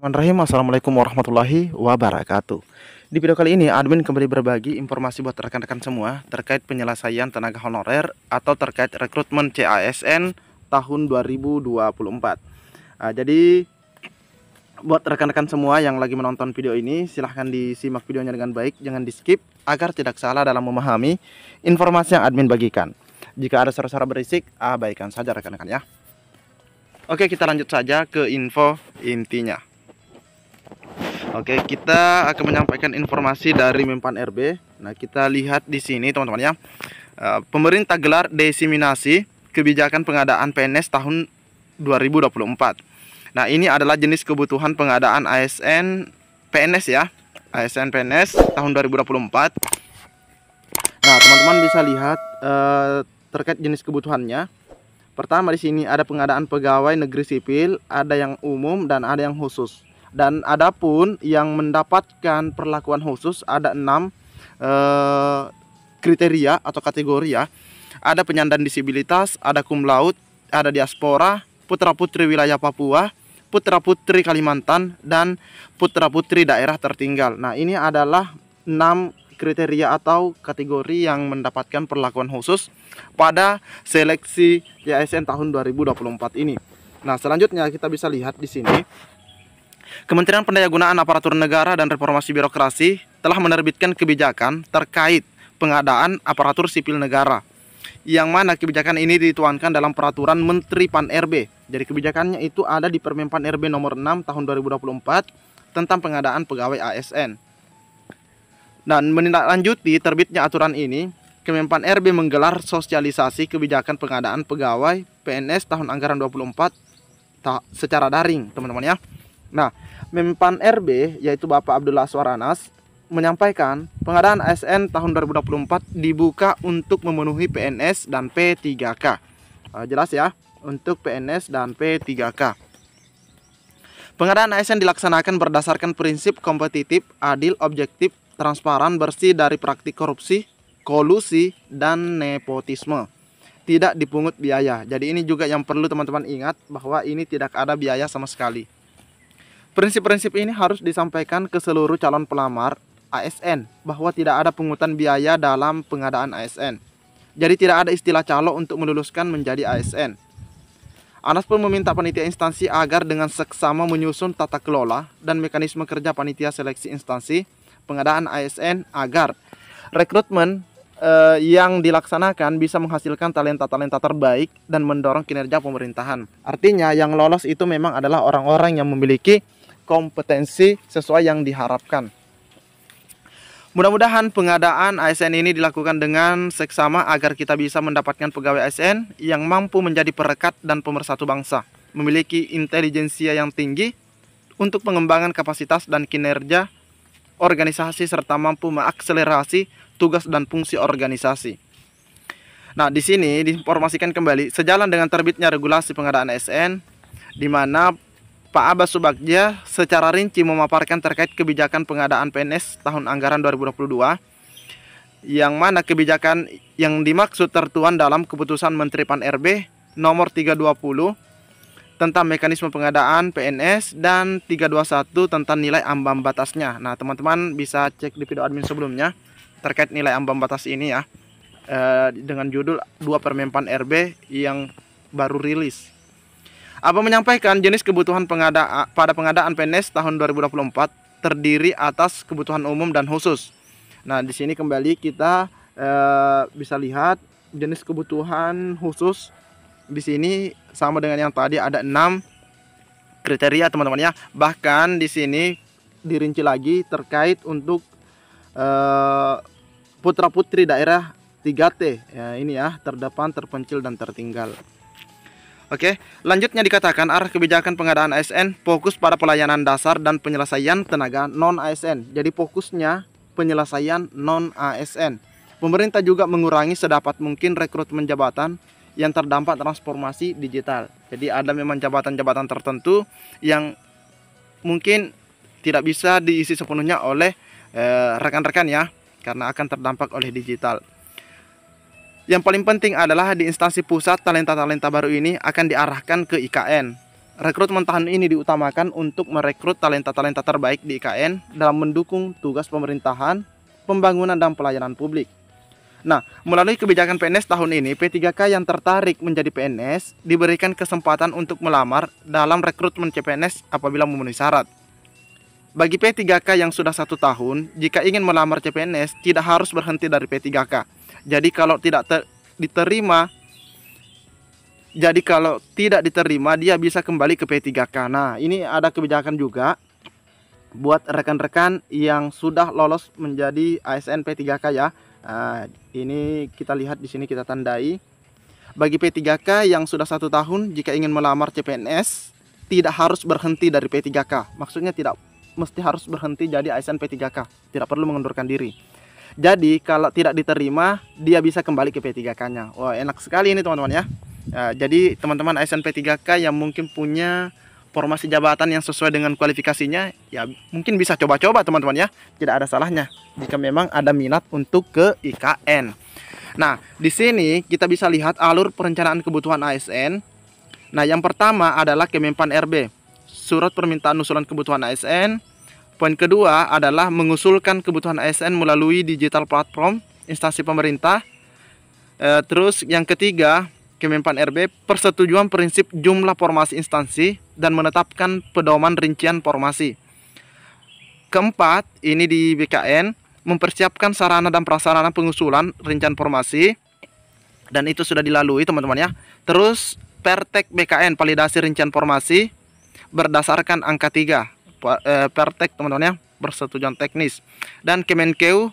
Bismillahirrahmanirrahim. Assalamualaikum warahmatullahi wabarakatuh. Di video kali ini admin kembali berbagi informasi buat rekan-rekan semua Terkait penyelesaian tenaga honorer Atau terkait rekrutmen CASN tahun 2024 nah, Jadi buat rekan-rekan semua yang lagi menonton video ini Silahkan disimak videonya dengan baik Jangan di skip agar tidak salah dalam memahami informasi yang admin bagikan. Jika ada suara-suara berisik abaikan saja rekan-rekan ya. Oke kita lanjut saja ke info intinya Oke kita akan menyampaikan informasi dari Mempan RB Nah kita lihat di sini teman-teman ya. Eh, Pemerintah gelar desiminasi kebijakan pengadaan PNS tahun 2024 Nah ini adalah jenis kebutuhan pengadaan ASN PNS ya. ASN PNS tahun 2024 Nah teman-teman bisa lihat uh, terkait jenis kebutuhannya. Pertama di sini ada pengadaan pegawai negeri sipil, ada yang umum dan ada yang khusus. Dan adapun yang mendapatkan perlakuan khusus ada enam eh, kriteria atau kategori ya. Ada penyandang disabilitas, ada kum laut, ada diaspora, putra putri wilayah Papua, putra putri Kalimantan dan putra putri daerah tertinggal. Nah ini adalah enam kriteria atau kategori yang mendapatkan perlakuan khusus pada seleksi YSN tahun 2024 ini. Nah, selanjutnya kita bisa lihat di sini Kementerian Pendayagunaan Aparatur Negara dan Reformasi Birokrasi telah menerbitkan kebijakan terkait pengadaan aparatur sipil negara yang mana kebijakan ini dituangkan dalam peraturan Menteri Pan RB. Jadi kebijakannya itu ada di Permenpan RB nomor 6 tahun 2024 tentang pengadaan pegawai ASN. Dan menindaklanjuti terbitnya aturan ini, Kemenpan RB menggelar sosialisasi kebijakan pengadaan pegawai PNS tahun anggaran 24 secara daring, teman-teman ya. Nah, Menpan RB yaitu Bapak Abdullah Swaranas menyampaikan pengadaan ASN tahun 2024 dibuka untuk memenuhi PNS dan P3K. Uh, jelas ya, untuk PNS dan P3K. Pengadaan ASN dilaksanakan berdasarkan prinsip kompetitif, adil, objektif, transparan, bersih dari praktik korupsi, kolusi, dan nepotisme. Tidak dipungut biaya. Jadi ini juga yang perlu teman-teman ingat bahwa ini tidak ada biaya sama sekali. Prinsip-prinsip ini harus disampaikan ke seluruh calon pelamar ASN bahwa tidak ada pungutan biaya dalam pengadaan ASN. Jadi tidak ada istilah calo untuk meluluskan menjadi ASN. Anas pun meminta panitia instansi agar dengan seksama menyusun tata kelola dan mekanisme kerja panitia seleksi instansi pengadaan ASN agar rekrutmen eh, yang dilaksanakan bisa menghasilkan talenta-talenta terbaik dan mendorong kinerja pemerintahan. Artinya yang lolos itu memang adalah orang-orang yang memiliki kompetensi sesuai yang diharapkan. Mudah-mudahan pengadaan ASN ini dilakukan dengan seksama agar kita bisa mendapatkan pegawai ASN yang mampu menjadi perekat dan pemersatu bangsa, memiliki intelijensia yang tinggi untuk pengembangan kapasitas dan kinerja organisasi serta mampu mengakselerasi tugas dan fungsi organisasi. Nah, di sini diinformasikan kembali sejalan dengan terbitnya regulasi pengadaan ASN di mana Pak Abbas Subagja secara rinci memaparkan terkait kebijakan pengadaan PNS tahun anggaran 2022 yang mana kebijakan yang dimaksud tertuan dalam keputusan Menteri Pan RB nomor 320 tentang mekanisme pengadaan PNS dan 321 tentang nilai ambang batasnya. Nah, teman-teman bisa cek di video admin sebelumnya terkait nilai ambang batas ini ya. E, dengan judul 2 Permenpan RB yang baru rilis. Apa menyampaikan jenis kebutuhan pengada pada pengadaan PNS tahun 2024 terdiri atas kebutuhan umum dan khusus. Nah, di sini kembali kita e, bisa lihat jenis kebutuhan khusus di sini sama dengan yang tadi ada enam kriteria teman-teman ya. Bahkan di sini dirinci lagi terkait untuk uh, putra-putri daerah 3T ya ini ya, terdepan, terpencil dan tertinggal. Oke, lanjutnya dikatakan arah kebijakan pengadaan ASN fokus pada pelayanan dasar dan penyelesaian tenaga non ASN. Jadi fokusnya penyelesaian non ASN. Pemerintah juga mengurangi sedapat mungkin rekrutmen jabatan yang terdampak transformasi digital. Jadi ada memang jabatan-jabatan tertentu yang mungkin tidak bisa diisi sepenuhnya oleh eh, rekan-rekan eh, ya karena akan terdampak oleh digital. Yang paling penting adalah di instansi pusat talenta-talenta baru ini akan diarahkan ke IKN rekrutmen tahun ini diutamakan untuk merekrut talenta-talenta terbaik di IKN dalam mendukung tugas pemerintahan, pembangunan dan pelayanan publik. Nah, melalui kebijakan PNS tahun ini, P3K yang tertarik menjadi PNS diberikan kesempatan untuk melamar dalam rekrutmen CPNS apabila memenuhi syarat. Bagi P3K yang sudah satu tahun, jika ingin melamar CPNS, tidak harus berhenti dari P3K. Jadi kalau tidak diterima, jadi kalau tidak diterima, dia bisa kembali ke P3K. Nah, ini ada kebijakan juga buat rekan-rekan yang sudah lolos menjadi ASN P3K ya. Nah, ini kita lihat di sini kita tandai. Bagi P3K yang sudah satu tahun, jika ingin melamar CPNS, tidak harus berhenti dari P3K. Maksudnya tidak mesti harus berhenti jadi ASN P3K, tidak perlu mengundurkan diri. Jadi kalau tidak diterima, dia bisa kembali ke P3K-nya. Wah, enak sekali ini teman-teman ya. ya jadi teman-teman ASN P3K yang mungkin punya formasi jabatan yang sesuai dengan kualifikasinya, ya mungkin bisa coba-coba teman-teman ya. Tidak ada salahnya jika memang ada minat untuk ke IKN. Nah, di sini kita bisa lihat alur perencanaan kebutuhan ASN. Nah, yang pertama adalah Kemenpan RB, surat permintaan usulan kebutuhan ASN Poin kedua adalah mengusulkan kebutuhan ASN melalui digital platform instansi pemerintah. E, terus yang ketiga, Kemenpan RB persetujuan prinsip jumlah formasi instansi dan menetapkan pedoman rincian formasi. Keempat, ini di BKN mempersiapkan sarana dan prasarana pengusulan rincian formasi dan itu sudah dilalui teman-teman ya. Terus Pertek BKN validasi rincian formasi berdasarkan angka 3 eh, Pertek teman-teman ya persetujuan teknis dan Kemenkeu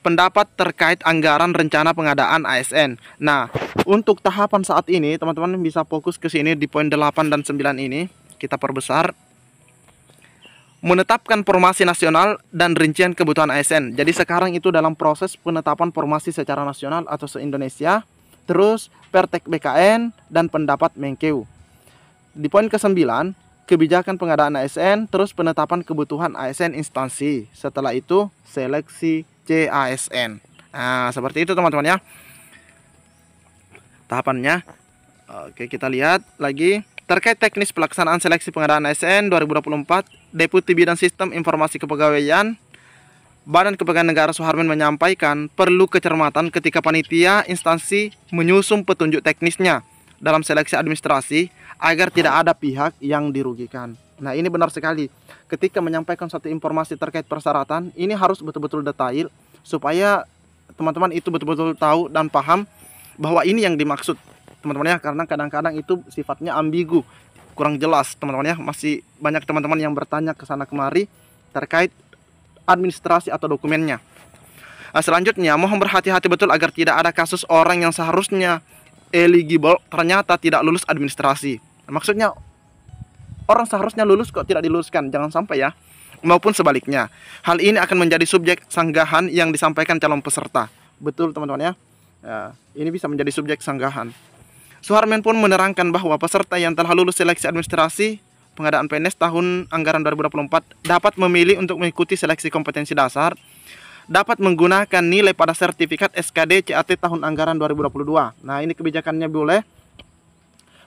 pendapat terkait anggaran rencana pengadaan ASN. Nah, untuk tahapan saat ini teman-teman bisa fokus ke sini di poin 8 dan 9 ini kita perbesar menetapkan formasi nasional dan rincian kebutuhan ASN. Jadi sekarang itu dalam proses penetapan formasi secara nasional atau se-Indonesia, terus Pertek BKN dan pendapat Menkeu. Di poin ke-9 kebijakan pengadaan ASN, terus penetapan kebutuhan ASN instansi. Setelah itu seleksi CASN. Nah, seperti itu teman-teman ya. Tahapannya. Oke, kita lihat lagi terkait teknis pelaksanaan seleksi pengadaan ASN 2024, Deputi Bidang Sistem Informasi Kepegawaian Badan Kepegawaian Negara Suharmin menyampaikan perlu kecermatan ketika panitia instansi menyusun petunjuk teknisnya dalam seleksi administrasi agar tidak ada pihak yang dirugikan. Nah, ini benar sekali. Ketika menyampaikan satu informasi terkait persyaratan, ini harus betul-betul detail supaya teman-teman itu betul-betul tahu dan paham bahwa ini yang dimaksud. Teman-teman ya, karena kadang-kadang itu sifatnya ambigu, kurang jelas, teman-teman ya. Masih banyak teman-teman yang bertanya ke sana kemari terkait administrasi atau dokumennya. Nah, selanjutnya, mohon berhati-hati betul agar tidak ada kasus orang yang seharusnya eligible ternyata tidak lulus administrasi. Maksudnya orang seharusnya lulus kok tidak diluluskan, jangan sampai ya. Maupun sebaliknya. Hal ini akan menjadi subjek sanggahan yang disampaikan calon peserta. Betul teman-teman ya. ya. Ini bisa menjadi subjek sanggahan. Suharmen pun menerangkan bahwa peserta yang telah lulus seleksi administrasi pengadaan PNS tahun anggaran 2024 dapat memilih untuk mengikuti seleksi kompetensi dasar dapat menggunakan nilai pada sertifikat SKD CAT tahun anggaran 2022. Nah, ini kebijakannya boleh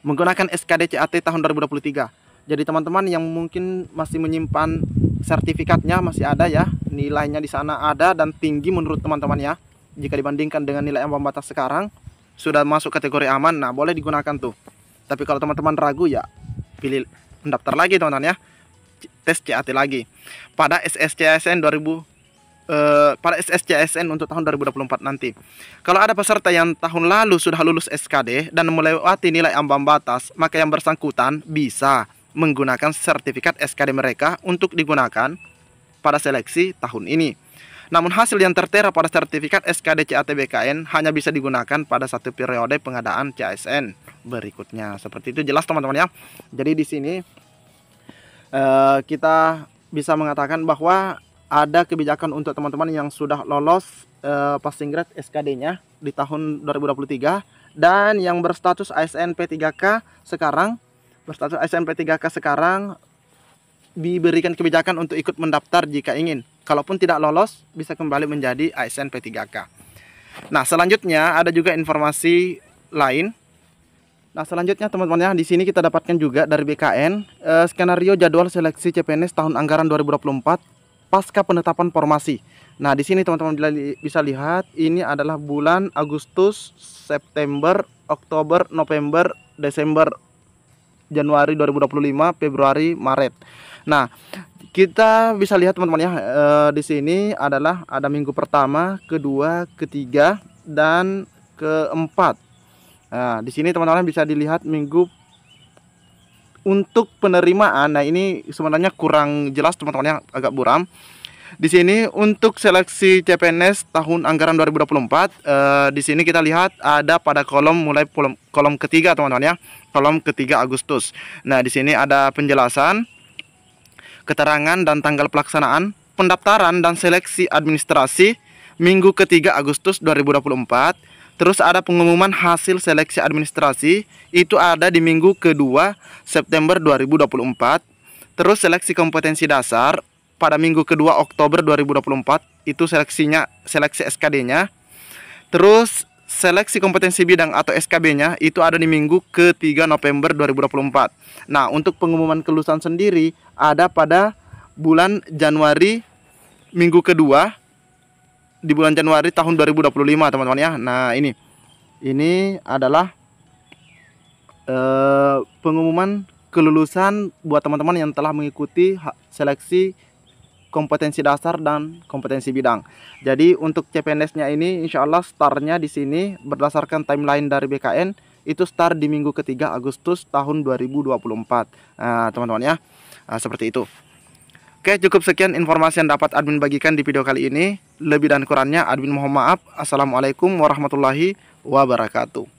menggunakan SKD CAT tahun 2023. Jadi teman-teman yang mungkin masih menyimpan sertifikatnya masih ada ya, nilainya di sana ada dan tinggi menurut teman-teman ya. Jika dibandingkan dengan nilai ambang batas sekarang sudah masuk kategori aman, nah boleh digunakan tuh. Tapi kalau teman-teman ragu ya pilih mendaftar lagi teman-teman ya. Tes CAT lagi. Pada SSCSN 2000 uh, pada SSCSN untuk tahun 2024 nanti. Kalau ada peserta yang tahun lalu sudah lulus SKD dan melewati nilai ambang batas, maka yang bersangkutan bisa menggunakan sertifikat SKD mereka untuk digunakan pada seleksi tahun ini. Namun hasil yang tertera pada sertifikat SKD CATBKN hanya bisa digunakan pada satu periode pengadaan CASN berikutnya. Seperti itu jelas teman-teman ya. Jadi di sini uh, kita bisa mengatakan bahwa ada kebijakan untuk teman-teman yang sudah lolos uh, passing grade SKD-nya di tahun 2023 dan yang berstatus ASN P3K sekarang berstatus ASN P3K sekarang diberikan kebijakan untuk ikut mendaftar jika ingin. Kalaupun tidak lolos bisa kembali menjadi ASN P3K. Nah, selanjutnya ada juga informasi lain Nah, selanjutnya teman-teman ya, di sini kita dapatkan juga dari BKN eh, skenario jadwal seleksi CPNS tahun anggaran 2024 pasca penetapan formasi. Nah, di sini teman-teman bisa lihat ini adalah bulan Agustus, September, Oktober, November, Desember, Januari 2025, Februari, Maret. Nah, kita bisa lihat teman-teman ya eh, di sini adalah ada minggu pertama, kedua, ketiga dan keempat. Nah, di sini teman-teman bisa dilihat minggu untuk penerimaan. Nah, ini sebenarnya kurang jelas teman-teman ya, agak buram. Di sini untuk seleksi CPNS tahun anggaran 2024, eh, di sini kita lihat ada pada kolom mulai kolom, kolom ketiga teman-teman ya, kolom ketiga Agustus. Nah, di sini ada penjelasan, keterangan dan tanggal pelaksanaan pendaftaran dan seleksi administrasi minggu ketiga Agustus 2024 Terus ada pengumuman hasil seleksi administrasi itu ada di minggu kedua September 2024. Terus seleksi kompetensi dasar pada minggu kedua Oktober 2024 itu seleksinya seleksi SKD-nya. Terus seleksi kompetensi bidang atau SKB-nya itu ada di minggu ketiga November 2024. Nah, untuk pengumuman kelulusan sendiri ada pada bulan Januari minggu kedua di bulan Januari tahun 2025 teman-teman ya nah ini ini adalah uh, pengumuman kelulusan buat teman-teman yang telah mengikuti seleksi kompetensi dasar dan kompetensi bidang. Jadi untuk CPNS-nya ini insya Allah startnya di sini berdasarkan timeline dari BKN itu start di minggu ketiga Agustus tahun 2024. Nah, teman-teman ya, nah, seperti itu. Oke, cukup sekian informasi yang dapat admin bagikan di video kali ini. Lebih dan kurangnya admin mohon maaf. Assalamualaikum warahmatullahi wabarakatuh.